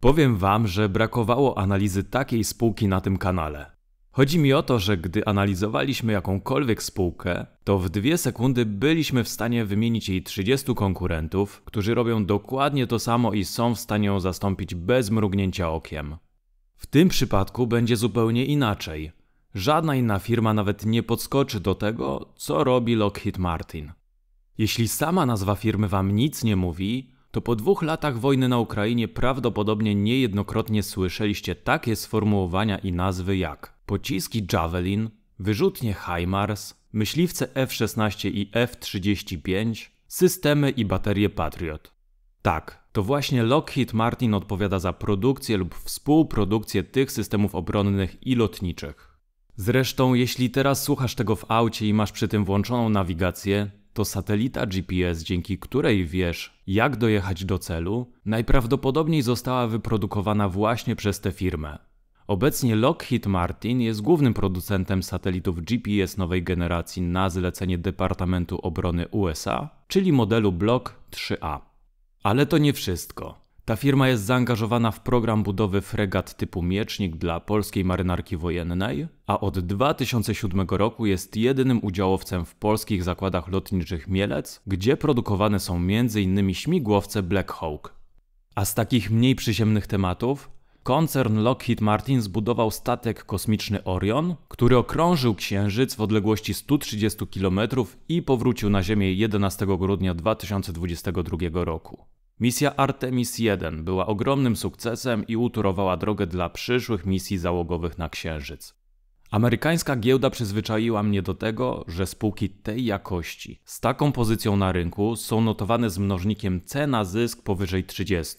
Powiem wam, że brakowało analizy takiej spółki na tym kanale. Chodzi mi o to, że gdy analizowaliśmy jakąkolwiek spółkę, to w dwie sekundy byliśmy w stanie wymienić jej 30 konkurentów, którzy robią dokładnie to samo i są w stanie ją zastąpić bez mrugnięcia okiem. W tym przypadku będzie zupełnie inaczej. Żadna inna firma nawet nie podskoczy do tego, co robi Lockheed Martin. Jeśli sama nazwa firmy wam nic nie mówi, to po dwóch latach wojny na Ukrainie prawdopodobnie niejednokrotnie słyszeliście takie sformułowania i nazwy jak pociski Javelin, wyrzutnie HIMARS, myśliwce F-16 i F-35, systemy i baterie Patriot. Tak, to właśnie Lockheed Martin odpowiada za produkcję lub współprodukcję tych systemów obronnych i lotniczych. Zresztą, jeśli teraz słuchasz tego w aucie i masz przy tym włączoną nawigację, to satelita GPS, dzięki której wiesz, jak dojechać do celu, najprawdopodobniej została wyprodukowana właśnie przez tę firmę. Obecnie Lockheed Martin jest głównym producentem satelitów GPS nowej generacji na zlecenie Departamentu Obrony USA, czyli modelu Block 3A. Ale to nie wszystko. Ta firma jest zaangażowana w program budowy fregat typu Miecznik dla polskiej marynarki wojennej, a od 2007 roku jest jedynym udziałowcem w polskich zakładach lotniczych Mielec, gdzie produkowane są m.in. śmigłowce Black Hawk. A z takich mniej przyziemnych tematów, koncern Lockheed Martin zbudował statek kosmiczny Orion, który okrążył Księżyc w odległości 130 km i powrócił na Ziemię 11 grudnia 2022 roku. Misja Artemis 1 była ogromnym sukcesem i uturowała drogę dla przyszłych misji załogowych na Księżyc. Amerykańska giełda przyzwyczaiła mnie do tego, że spółki tej jakości, z taką pozycją na rynku, są notowane z mnożnikiem C na zysk powyżej 30.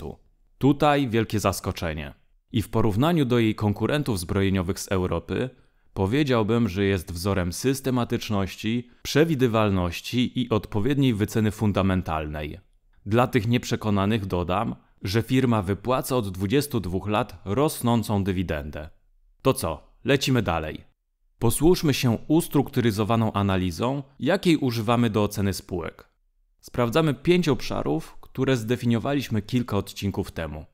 Tutaj wielkie zaskoczenie. I w porównaniu do jej konkurentów zbrojeniowych z Europy, powiedziałbym, że jest wzorem systematyczności, przewidywalności i odpowiedniej wyceny fundamentalnej. Dla tych nieprzekonanych dodam, że firma wypłaca od 22 lat rosnącą dywidendę. To co, lecimy dalej. Posłuszmy się ustrukturyzowaną analizą, jakiej używamy do oceny spółek. Sprawdzamy pięć obszarów, które zdefiniowaliśmy kilka odcinków temu.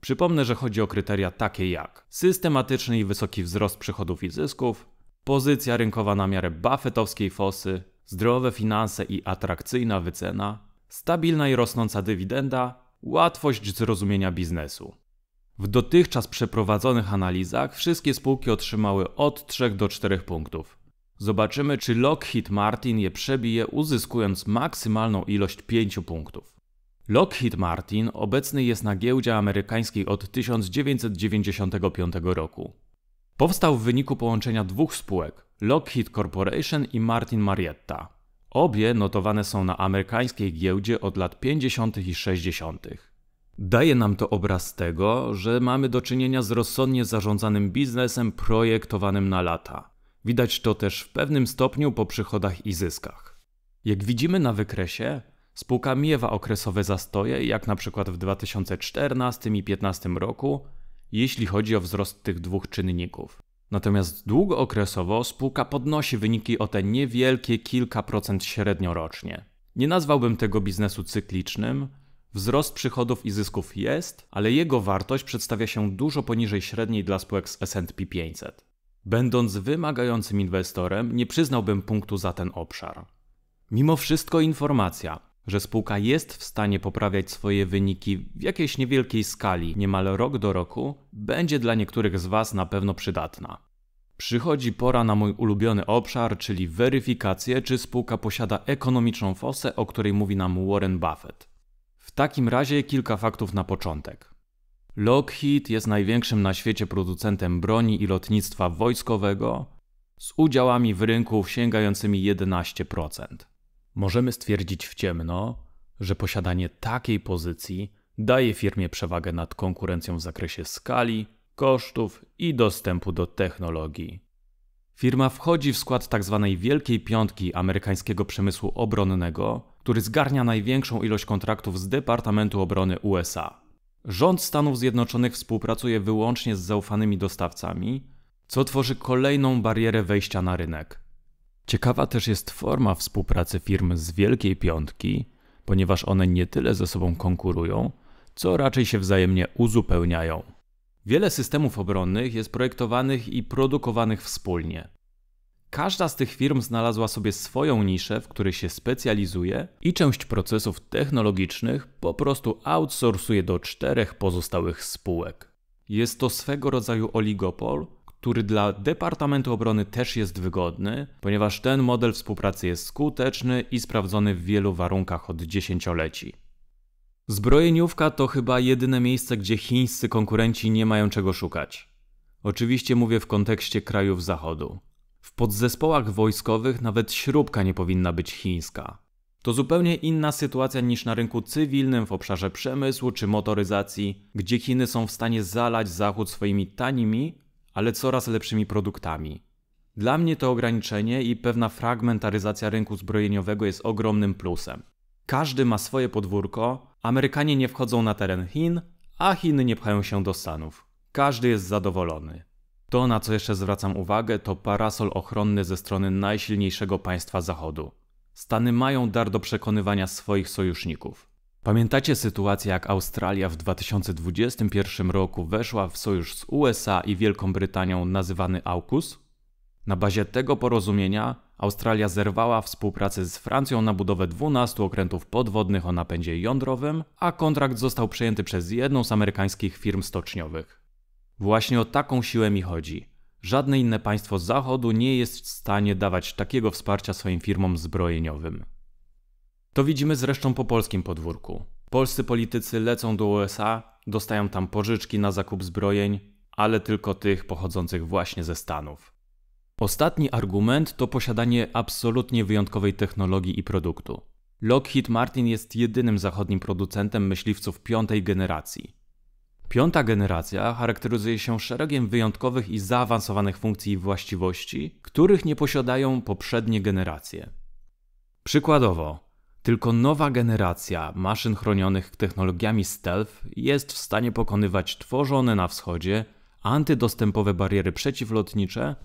Przypomnę, że chodzi o kryteria takie jak systematyczny i wysoki wzrost przychodów i zysków, pozycja rynkowa na miarę buffetowskiej fosy, zdrowe finanse i atrakcyjna wycena, stabilna i rosnąca dywidenda, łatwość zrozumienia biznesu. W dotychczas przeprowadzonych analizach wszystkie spółki otrzymały od 3 do 4 punktów. Zobaczymy, czy Lockheed Martin je przebije, uzyskując maksymalną ilość 5 punktów. Lockheed Martin obecny jest na giełdzie amerykańskiej od 1995 roku. Powstał w wyniku połączenia dwóch spółek Lockheed Corporation i Martin Marietta. Obie notowane są na amerykańskiej giełdzie od lat 50. i 60. Daje nam to obraz tego, że mamy do czynienia z rozsądnie zarządzanym biznesem projektowanym na lata. Widać to też w pewnym stopniu po przychodach i zyskach. Jak widzimy na wykresie, spółka miewa okresowe zastoje, jak na przykład w 2014 i 2015 roku, jeśli chodzi o wzrost tych dwóch czynników. Natomiast długookresowo spółka podnosi wyniki o te niewielkie kilka procent średnio rocznie. Nie nazwałbym tego biznesu cyklicznym. Wzrost przychodów i zysków jest, ale jego wartość przedstawia się dużo poniżej średniej dla spółek z SP 500. Będąc wymagającym inwestorem, nie przyznałbym punktu za ten obszar. Mimo wszystko informacja, że spółka jest w stanie poprawiać swoje wyniki w jakiejś niewielkiej skali, niemal rok do roku, będzie dla niektórych z Was na pewno przydatna. Przychodzi pora na mój ulubiony obszar, czyli weryfikację, czy spółka posiada ekonomiczną fosę, o której mówi nam Warren Buffett. W takim razie kilka faktów na początek. Lockheed jest największym na świecie producentem broni i lotnictwa wojskowego z udziałami w rynku sięgającymi 11%. Możemy stwierdzić w ciemno, że posiadanie takiej pozycji daje firmie przewagę nad konkurencją w zakresie skali, kosztów i dostępu do technologii. Firma wchodzi w skład tzw. Tak Wielkiej Piątki amerykańskiego przemysłu obronnego, który zgarnia największą ilość kontraktów z Departamentu Obrony USA. Rząd Stanów Zjednoczonych współpracuje wyłącznie z zaufanymi dostawcami, co tworzy kolejną barierę wejścia na rynek. Ciekawa też jest forma współpracy firm z Wielkiej Piątki, ponieważ one nie tyle ze sobą konkurują, co raczej się wzajemnie uzupełniają. Wiele systemów obronnych jest projektowanych i produkowanych wspólnie. Każda z tych firm znalazła sobie swoją niszę, w której się specjalizuje i część procesów technologicznych po prostu outsourcuje do czterech pozostałych spółek. Jest to swego rodzaju oligopol, który dla Departamentu Obrony też jest wygodny, ponieważ ten model współpracy jest skuteczny i sprawdzony w wielu warunkach od dziesięcioleci. Zbrojeniówka to chyba jedyne miejsce, gdzie chińscy konkurenci nie mają czego szukać. Oczywiście mówię w kontekście krajów zachodu. W podzespołach wojskowych nawet śrubka nie powinna być chińska. To zupełnie inna sytuacja niż na rynku cywilnym w obszarze przemysłu czy motoryzacji, gdzie Chiny są w stanie zalać Zachód swoimi tanimi, ale coraz lepszymi produktami. Dla mnie to ograniczenie i pewna fragmentaryzacja rynku zbrojeniowego jest ogromnym plusem. Każdy ma swoje podwórko, Amerykanie nie wchodzą na teren Chin, a Chiny nie pchają się do Stanów. Każdy jest zadowolony. To, na co jeszcze zwracam uwagę, to parasol ochronny ze strony najsilniejszego państwa Zachodu. Stany mają dar do przekonywania swoich sojuszników. Pamiętacie sytuację, jak Australia w 2021 roku weszła w sojusz z USA i Wielką Brytanią nazywany AUKUS? Na bazie tego porozumienia Australia zerwała współpracę z Francją na budowę 12 okrętów podwodnych o napędzie jądrowym, a kontrakt został przejęty przez jedną z amerykańskich firm stoczniowych. Właśnie o taką siłę mi chodzi. Żadne inne państwo Zachodu nie jest w stanie dawać takiego wsparcia swoim firmom zbrojeniowym. To widzimy zresztą po polskim podwórku. Polscy politycy lecą do USA, dostają tam pożyczki na zakup zbrojeń, ale tylko tych pochodzących właśnie ze Stanów. Ostatni argument to posiadanie absolutnie wyjątkowej technologii i produktu. Lockheed Martin jest jedynym zachodnim producentem myśliwców piątej generacji. Piąta generacja charakteryzuje się szeregiem wyjątkowych i zaawansowanych funkcji i właściwości, których nie posiadają poprzednie generacje. Przykładowo, tylko nowa generacja maszyn chronionych technologiami stealth jest w stanie pokonywać tworzone na wschodzie antydostępowe bariery przeciwlotnicze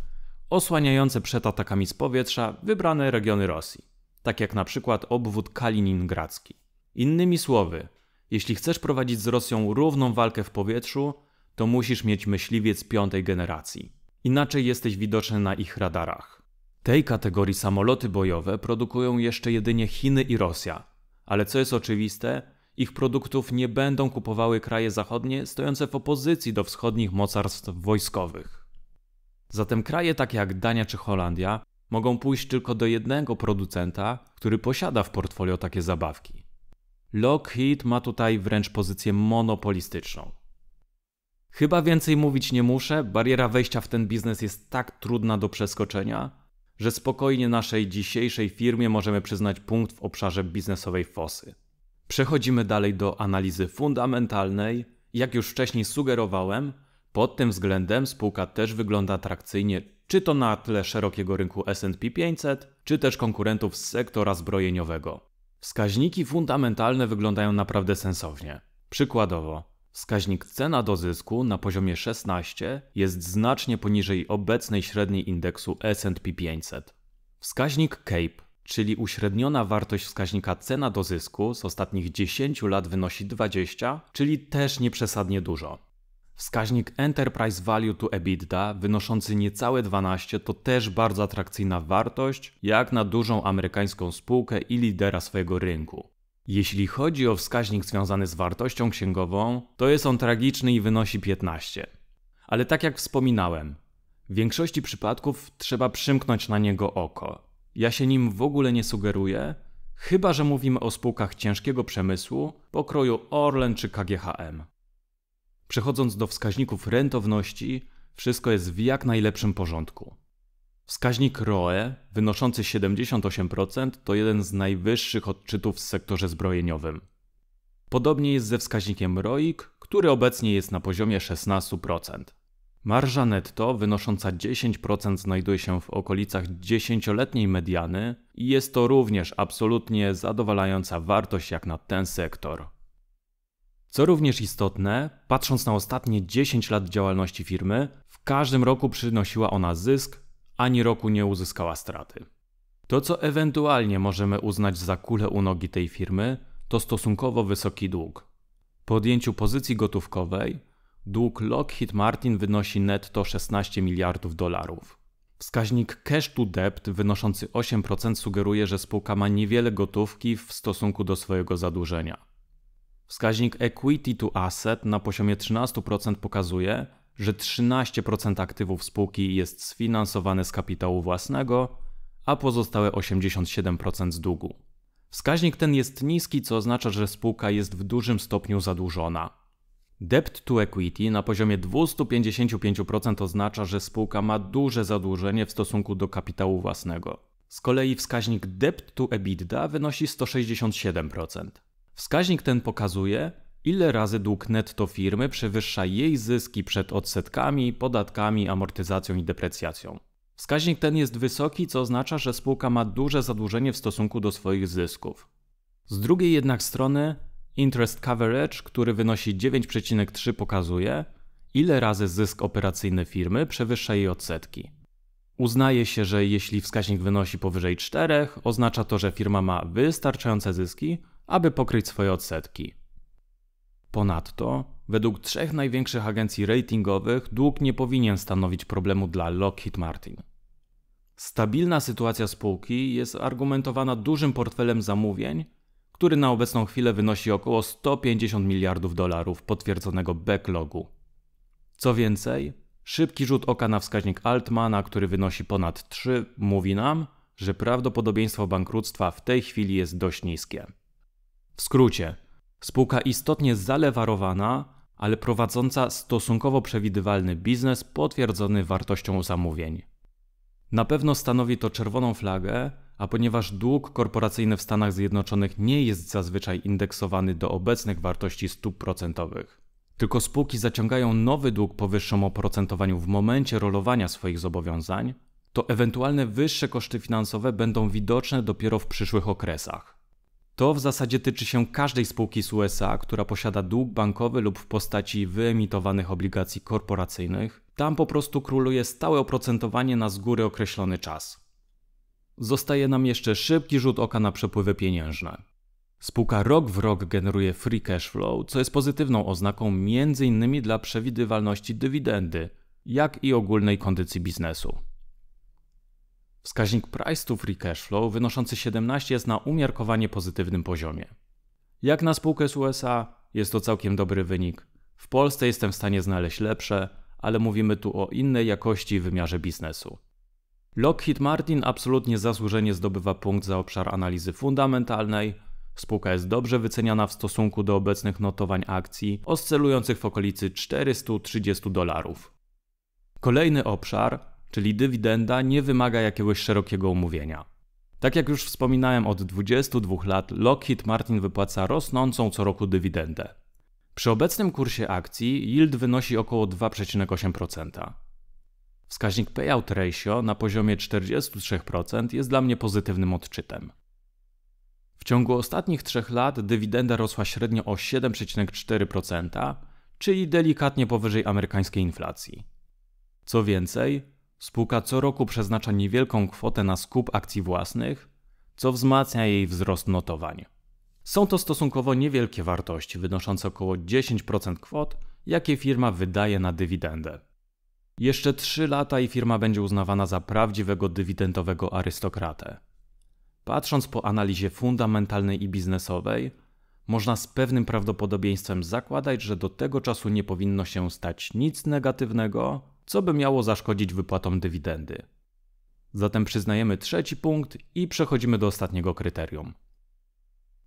osłaniające przed atakami z powietrza wybrane regiony Rosji, tak jak na przykład obwód kaliningradzki. Innymi słowy, jeśli chcesz prowadzić z Rosją równą walkę w powietrzu, to musisz mieć myśliwiec piątej generacji. Inaczej jesteś widoczny na ich radarach. Tej kategorii samoloty bojowe produkują jeszcze jedynie Chiny i Rosja, ale co jest oczywiste, ich produktów nie będą kupowały kraje zachodnie stojące w opozycji do wschodnich mocarstw wojskowych. Zatem kraje takie jak Dania czy Holandia mogą pójść tylko do jednego producenta, który posiada w portfolio takie zabawki. Lockheed ma tutaj wręcz pozycję monopolistyczną. Chyba więcej mówić nie muszę, bariera wejścia w ten biznes jest tak trudna do przeskoczenia, że spokojnie naszej dzisiejszej firmie możemy przyznać punkt w obszarze biznesowej fosy. Przechodzimy dalej do analizy fundamentalnej. Jak już wcześniej sugerowałem, pod tym względem spółka też wygląda atrakcyjnie, czy to na tle szerokiego rynku SP 500, czy też konkurentów z sektora zbrojeniowego. Wskaźniki fundamentalne wyglądają naprawdę sensownie. Przykładowo, wskaźnik cena do zysku na poziomie 16 jest znacznie poniżej obecnej średniej indeksu SP 500. Wskaźnik CAPE, czyli uśredniona wartość wskaźnika cena do zysku z ostatnich 10 lat wynosi 20, czyli też nieprzesadnie dużo. Wskaźnik Enterprise Value to EBITDA wynoszący niecałe 12 to też bardzo atrakcyjna wartość, jak na dużą amerykańską spółkę i lidera swojego rynku. Jeśli chodzi o wskaźnik związany z wartością księgową, to jest on tragiczny i wynosi 15. Ale tak jak wspominałem, w większości przypadków trzeba przymknąć na niego oko. Ja się nim w ogóle nie sugeruję, chyba że mówimy o spółkach ciężkiego przemysłu pokroju Orlen czy KGHM. Przechodząc do wskaźników rentowności, wszystko jest w jak najlepszym porządku. Wskaźnik ROE, wynoszący 78%, to jeden z najwyższych odczytów w sektorze zbrojeniowym. Podobnie jest ze wskaźnikiem ROIC, który obecnie jest na poziomie 16%. Marża netto wynosząca 10% znajduje się w okolicach 10-letniej mediany i jest to również absolutnie zadowalająca wartość jak na ten sektor. Co również istotne, patrząc na ostatnie 10 lat działalności firmy, w każdym roku przynosiła ona zysk, ani roku nie uzyskała straty. To, co ewentualnie możemy uznać za kulę u nogi tej firmy, to stosunkowo wysoki dług. Po odjęciu pozycji gotówkowej dług Lockheed Martin wynosi netto 16 miliardów dolarów. Wskaźnik cash to debt wynoszący 8% sugeruje, że spółka ma niewiele gotówki w stosunku do swojego zadłużenia. Wskaźnik equity to asset na poziomie 13% pokazuje, że 13% aktywów spółki jest sfinansowane z kapitału własnego, a pozostałe 87% z długu. Wskaźnik ten jest niski, co oznacza, że spółka jest w dużym stopniu zadłużona. Debt to equity na poziomie 255% oznacza, że spółka ma duże zadłużenie w stosunku do kapitału własnego. Z kolei wskaźnik debt to EBITDA wynosi 167%. Wskaźnik ten pokazuje, ile razy dług netto firmy przewyższa jej zyski przed odsetkami, podatkami, amortyzacją i deprecjacją. Wskaźnik ten jest wysoki, co oznacza, że spółka ma duże zadłużenie w stosunku do swoich zysków. Z drugiej jednak strony interest coverage, który wynosi 9,3 pokazuje, ile razy zysk operacyjny firmy przewyższa jej odsetki. Uznaje się, że jeśli wskaźnik wynosi powyżej 4, oznacza to, że firma ma wystarczające zyski, aby pokryć swoje odsetki. Ponadto, według trzech największych agencji ratingowych, dług nie powinien stanowić problemu dla Lockheed Martin. Stabilna sytuacja spółki jest argumentowana dużym portfelem zamówień, który na obecną chwilę wynosi około 150 miliardów dolarów potwierdzonego backlogu. Co więcej, szybki rzut oka na wskaźnik Altmana, który wynosi ponad 3, mówi nam, że prawdopodobieństwo bankructwa w tej chwili jest dość niskie. W skrócie, spółka istotnie zalewarowana, ale prowadząca stosunkowo przewidywalny biznes potwierdzony wartością zamówień. Na pewno stanowi to czerwoną flagę, a ponieważ dług korporacyjny w Stanach Zjednoczonych nie jest zazwyczaj indeksowany do obecnych wartości stóp procentowych, tylko spółki zaciągają nowy dług po wyższym oprocentowaniu w momencie rolowania swoich zobowiązań, to ewentualne wyższe koszty finansowe będą widoczne dopiero w przyszłych okresach. To w zasadzie tyczy się każdej spółki z USA, która posiada dług bankowy lub w postaci wyemitowanych obligacji korporacyjnych. Tam po prostu króluje stałe oprocentowanie na z góry określony czas. Zostaje nam jeszcze szybki rzut oka na przepływy pieniężne. Spółka rok w rok generuje free cash flow, co jest pozytywną oznaką m.in. dla przewidywalności dywidendy, jak i ogólnej kondycji biznesu. Wskaźnik price to free cash flow wynoszący 17 jest na umiarkowanie pozytywnym poziomie. Jak na spółkę z USA jest to całkiem dobry wynik. W Polsce jestem w stanie znaleźć lepsze, ale mówimy tu o innej jakości wymiarze biznesu. Lockheed Martin absolutnie zasłużenie zdobywa punkt za obszar analizy fundamentalnej. Spółka jest dobrze wyceniana w stosunku do obecnych notowań akcji, oscylujących w okolicy 430 dolarów. Kolejny obszar czyli dywidenda, nie wymaga jakiegoś szerokiego omówienia. Tak jak już wspominałem, od 22 lat Lockheed Martin wypłaca rosnącą co roku dywidendę. Przy obecnym kursie akcji yield wynosi około 2,8%. Wskaźnik payout ratio na poziomie 43% jest dla mnie pozytywnym odczytem. W ciągu ostatnich trzech lat dywidenda rosła średnio o 7,4%, czyli delikatnie powyżej amerykańskiej inflacji. Co więcej, Spółka co roku przeznacza niewielką kwotę na skup akcji własnych, co wzmacnia jej wzrost notowań. Są to stosunkowo niewielkie wartości, wynoszące około 10% kwot, jakie firma wydaje na dywidendę. Jeszcze 3 lata i firma będzie uznawana za prawdziwego dywidendowego arystokratę. Patrząc po analizie fundamentalnej i biznesowej, można z pewnym prawdopodobieństwem zakładać, że do tego czasu nie powinno się stać nic negatywnego, co by miało zaszkodzić wypłatom dywidendy. Zatem przyznajemy trzeci punkt i przechodzimy do ostatniego kryterium.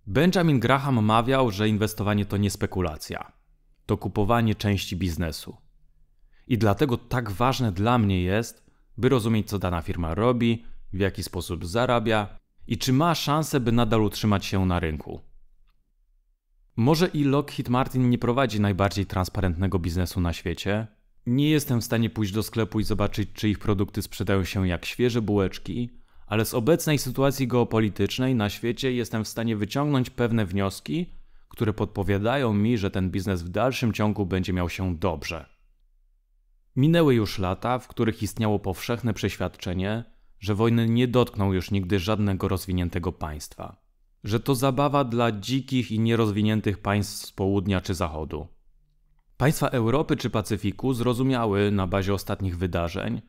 Benjamin Graham mawiał, że inwestowanie to nie spekulacja, to kupowanie części biznesu. I dlatego tak ważne dla mnie jest, by rozumieć, co dana firma robi, w jaki sposób zarabia i czy ma szansę, by nadal utrzymać się na rynku. Może i Lockheed Martin nie prowadzi najbardziej transparentnego biznesu na świecie, nie jestem w stanie pójść do sklepu i zobaczyć, czy ich produkty sprzedają się jak świeże bułeczki, ale z obecnej sytuacji geopolitycznej na świecie jestem w stanie wyciągnąć pewne wnioski, które podpowiadają mi, że ten biznes w dalszym ciągu będzie miał się dobrze. Minęły już lata, w których istniało powszechne przeświadczenie, że wojny nie dotkną już nigdy żadnego rozwiniętego państwa. że to zabawa dla dzikich i nierozwiniętych państw z południa czy zachodu. Państwa Europy czy Pacyfiku zrozumiały na bazie ostatnich wydarzeń,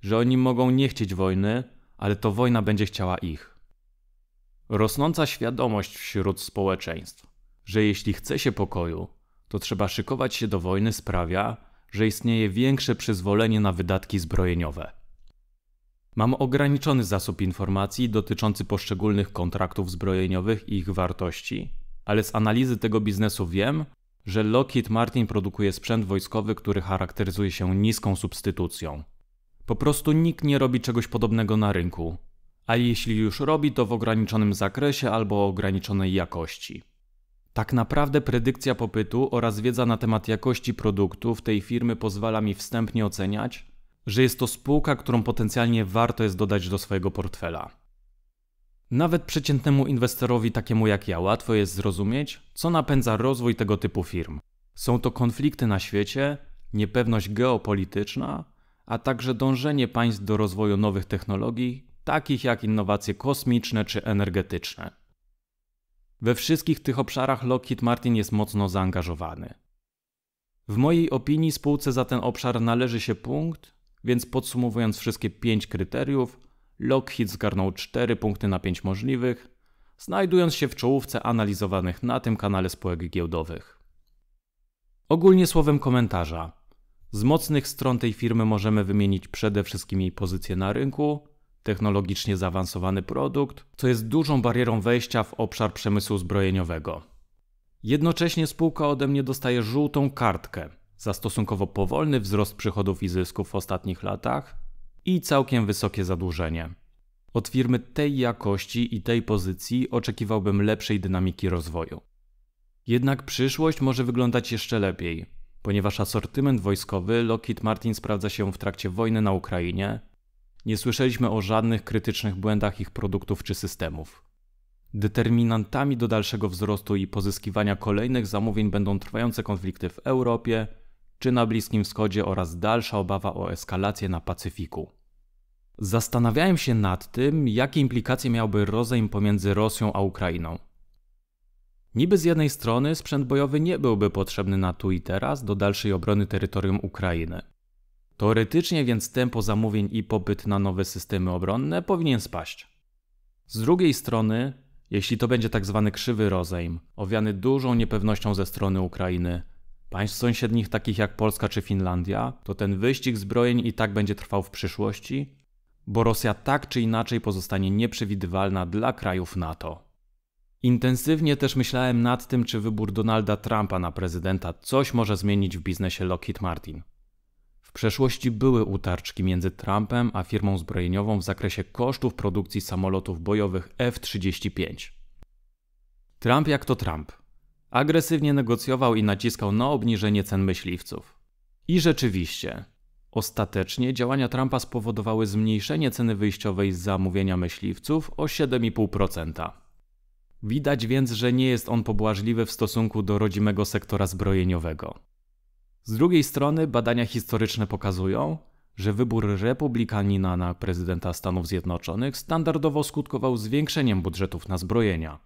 że oni mogą nie chcieć wojny, ale to wojna będzie chciała ich. Rosnąca świadomość wśród społeczeństw, że jeśli chce się pokoju, to trzeba szykować się do wojny, sprawia, że istnieje większe przyzwolenie na wydatki zbrojeniowe. Mam ograniczony zasób informacji dotyczący poszczególnych kontraktów zbrojeniowych i ich wartości, ale z analizy tego biznesu wiem, że Lockheed Martin produkuje sprzęt wojskowy, który charakteryzuje się niską substytucją. Po prostu nikt nie robi czegoś podobnego na rynku, a jeśli już robi, to w ograniczonym zakresie albo ograniczonej jakości. Tak naprawdę predykcja popytu oraz wiedza na temat jakości produktów tej firmy pozwala mi wstępnie oceniać, że jest to spółka, którą potencjalnie warto jest dodać do swojego portfela. Nawet przeciętnemu inwestorowi takiemu jak ja łatwo jest zrozumieć, co napędza rozwój tego typu firm. Są to konflikty na świecie, niepewność geopolityczna, a także dążenie państw do rozwoju nowych technologii, takich jak innowacje kosmiczne czy energetyczne. We wszystkich tych obszarach Lockheed Martin jest mocno zaangażowany. W mojej opinii spółce za ten obszar należy się punkt, więc podsumowując wszystkie pięć kryteriów, Lockheed zgarnął 4 punkty na 5 możliwych, znajdując się w czołówce analizowanych na tym kanale spółek giełdowych. Ogólnie słowem komentarza. Z mocnych stron tej firmy możemy wymienić przede wszystkim jej pozycję na rynku, technologicznie zaawansowany produkt, co jest dużą barierą wejścia w obszar przemysłu zbrojeniowego. Jednocześnie spółka ode mnie dostaje żółtą kartkę za stosunkowo powolny wzrost przychodów i zysków w ostatnich latach i całkiem wysokie zadłużenie. Od firmy tej jakości i tej pozycji oczekiwałbym lepszej dynamiki rozwoju. Jednak przyszłość może wyglądać jeszcze lepiej, ponieważ asortyment wojskowy Lockheed Martin sprawdza się w trakcie wojny na Ukrainie. Nie słyszeliśmy o żadnych krytycznych błędach ich produktów czy systemów. Determinantami do dalszego wzrostu i pozyskiwania kolejnych zamówień będą trwające konflikty w Europie czy na Bliskim Wschodzie oraz dalsza obawa o eskalację na Pacyfiku. Zastanawiałem się nad tym, jakie implikacje miałby rozejm pomiędzy Rosją a Ukrainą. Niby z jednej strony sprzęt bojowy nie byłby potrzebny na tu i teraz do dalszej obrony terytorium Ukrainy. Teoretycznie więc tempo zamówień i popyt na nowe systemy obronne powinien spaść. Z drugiej strony, jeśli to będzie tak zwany krzywy rozejm, owiany dużą niepewnością ze strony Ukrainy, państw sąsiednich takich jak Polska czy Finlandia, to ten wyścig zbrojeń i tak będzie trwał w przyszłości, bo Rosja tak czy inaczej pozostanie nieprzewidywalna dla krajów NATO. Intensywnie też myślałem nad tym, czy wybór Donalda Trumpa na prezydenta coś może zmienić w biznesie Lockheed Martin. W przeszłości były utarczki między Trumpem a firmą zbrojeniową w zakresie kosztów produkcji samolotów bojowych F-35. Trump jak to Trump. Agresywnie negocjował i naciskał na obniżenie cen myśliwców. I rzeczywiście, ostatecznie działania Trumpa spowodowały zmniejszenie ceny wyjściowej z zamówienia myśliwców o 7,5%. Widać więc, że nie jest on pobłażliwy w stosunku do rodzimego sektora zbrojeniowego. Z drugiej strony badania historyczne pokazują, że wybór republikanina na prezydenta Stanów Zjednoczonych standardowo skutkował zwiększeniem budżetów na zbrojenia.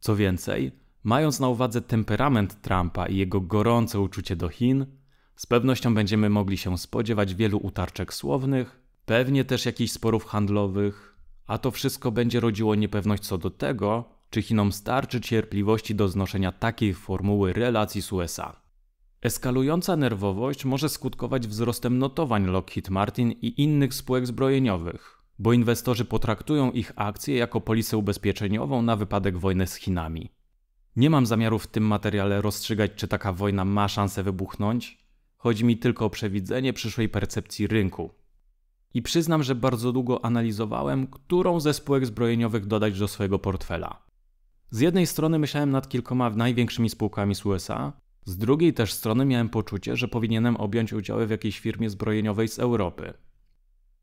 Co więcej, mając na uwadze temperament Trumpa i jego gorące uczucie do Chin, z pewnością będziemy mogli się spodziewać wielu utarczek słownych, pewnie też jakichś sporów handlowych, a to wszystko będzie rodziło niepewność co do tego, czy Chinom starczy cierpliwości do znoszenia takiej formuły relacji z USA. Eskalująca nerwowość może skutkować wzrostem notowań Lockheed Martin i innych spółek zbrojeniowych, bo inwestorzy potraktują ich akcje jako polisę ubezpieczeniową na wypadek wojny z Chinami. Nie mam zamiaru w tym materiale rozstrzygać, czy taka wojna ma szansę wybuchnąć. Chodzi mi tylko o przewidzenie przyszłej percepcji rynku. I przyznam, że bardzo długo analizowałem, którą ze spółek zbrojeniowych dodać do swojego portfela. Z jednej strony myślałem nad kilkoma największymi spółkami z USA, z drugiej też strony miałem poczucie, że powinienem objąć udziały w jakiejś firmie zbrojeniowej z Europy.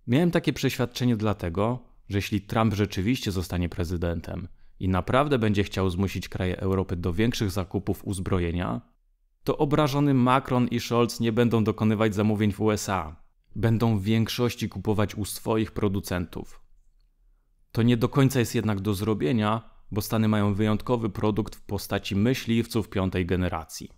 Miałem takie przeświadczenie dlatego, że jeśli Trump rzeczywiście zostanie prezydentem i naprawdę będzie chciał zmusić kraje Europy do większych zakupów uzbrojenia, to obrażony Macron i Scholz nie będą dokonywać zamówień w USA. Będą w większości kupować u swoich producentów. To nie do końca jest jednak do zrobienia, bo Stany mają wyjątkowy produkt w postaci myśliwców piątej generacji.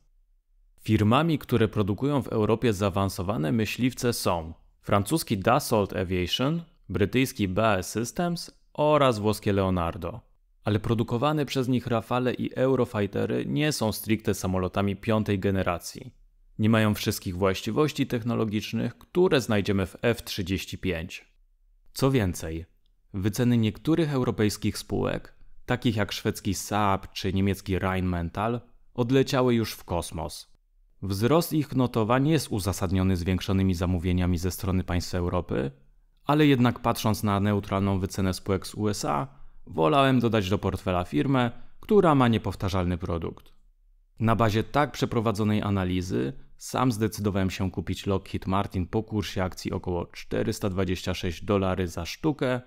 Firmami, które produkują w Europie zaawansowane myśliwce są francuski Dassault Aviation, brytyjski BAE Systems oraz włoskie Leonardo. Ale produkowane przez nich Rafale i Eurofightery nie są stricte samolotami piątej generacji. Nie mają wszystkich właściwości technologicznych, które znajdziemy w F-35. Co więcej, wyceny niektórych europejskich spółek, takich jak szwedzki Saab czy niemiecki Rheinmetall, odleciały już w kosmos. Wzrost ich notowań jest uzasadniony zwiększonymi zamówieniami ze strony państw Europy, ale jednak patrząc na neutralną wycenę spółek z USA, wolałem dodać do portfela firmę, która ma niepowtarzalny produkt. Na bazie tak przeprowadzonej analizy sam zdecydowałem się kupić Lockheed Martin po kursie akcji około 426 dolary za sztukę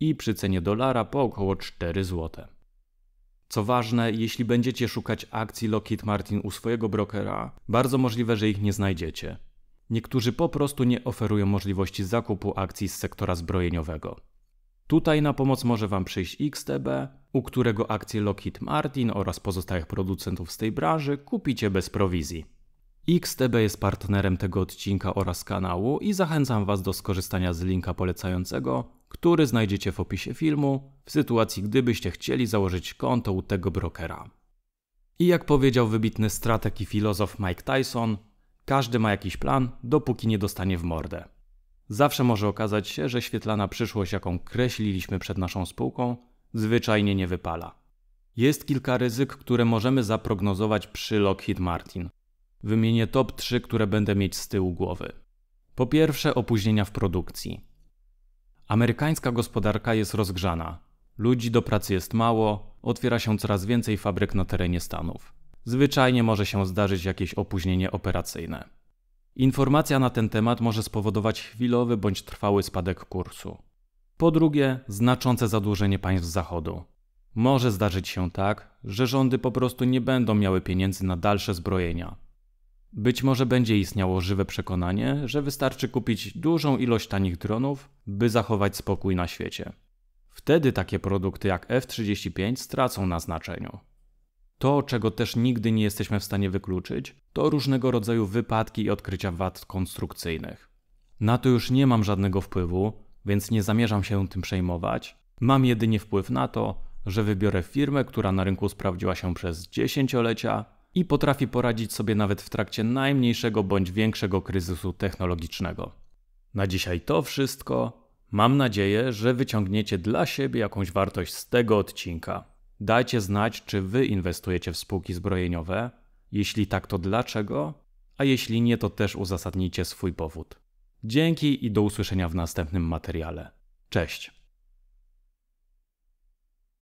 i przy cenie dolara po około 4 zł. Co ważne, jeśli będziecie szukać akcji Lockheed Martin u swojego brokera, bardzo możliwe, że ich nie znajdziecie. Niektórzy po prostu nie oferują możliwości zakupu akcji z sektora zbrojeniowego. Tutaj na pomoc może Wam przyjść XTB, u którego akcje Lockheed Martin oraz pozostałych producentów z tej branży kupicie bez prowizji. XTB jest partnerem tego odcinka oraz kanału i zachęcam Was do skorzystania z linka polecającego, który znajdziecie w opisie filmu, w sytuacji gdybyście chcieli założyć konto u tego brokera. I jak powiedział wybitny strateg i filozof Mike Tyson, każdy ma jakiś plan, dopóki nie dostanie w mordę. Zawsze może okazać się, że świetlana przyszłość, jaką kreśliliśmy przed naszą spółką, zwyczajnie nie wypala. Jest kilka ryzyk, które możemy zaprognozować przy Lockheed Martin. Wymienię top 3, które będę mieć z tyłu głowy. Po pierwsze, opóźnienia w produkcji. Amerykańska gospodarka jest rozgrzana. Ludzi do pracy jest mało, otwiera się coraz więcej fabryk na terenie Stanów. Zwyczajnie może się zdarzyć jakieś opóźnienie operacyjne. Informacja na ten temat może spowodować chwilowy bądź trwały spadek kursu. Po drugie, znaczące zadłużenie państw Zachodu. Może zdarzyć się tak, że rządy po prostu nie będą miały pieniędzy na dalsze zbrojenia. Być może będzie istniało żywe przekonanie, że wystarczy kupić dużą ilość tanich dronów, by zachować spokój na świecie. Wtedy takie produkty jak F-35 stracą na znaczeniu. To, czego też nigdy nie jesteśmy w stanie wykluczyć, to różnego rodzaju wypadki i odkrycia wad konstrukcyjnych. Na to już nie mam żadnego wpływu, więc nie zamierzam się tym przejmować. Mam jedynie wpływ na to, że wybiorę firmę, która na rynku sprawdziła się przez dziesięciolecia i potrafi poradzić sobie nawet w trakcie najmniejszego bądź większego kryzysu technologicznego. Na dzisiaj to wszystko. Mam nadzieję, że wyciągniecie dla siebie jakąś wartość z tego odcinka. Dajcie znać, czy wy inwestujecie w spółki zbrojeniowe. Jeśli tak, to dlaczego? A jeśli nie, to też uzasadnijcie swój powód. Dzięki i do usłyszenia w następnym materiale. Cześć.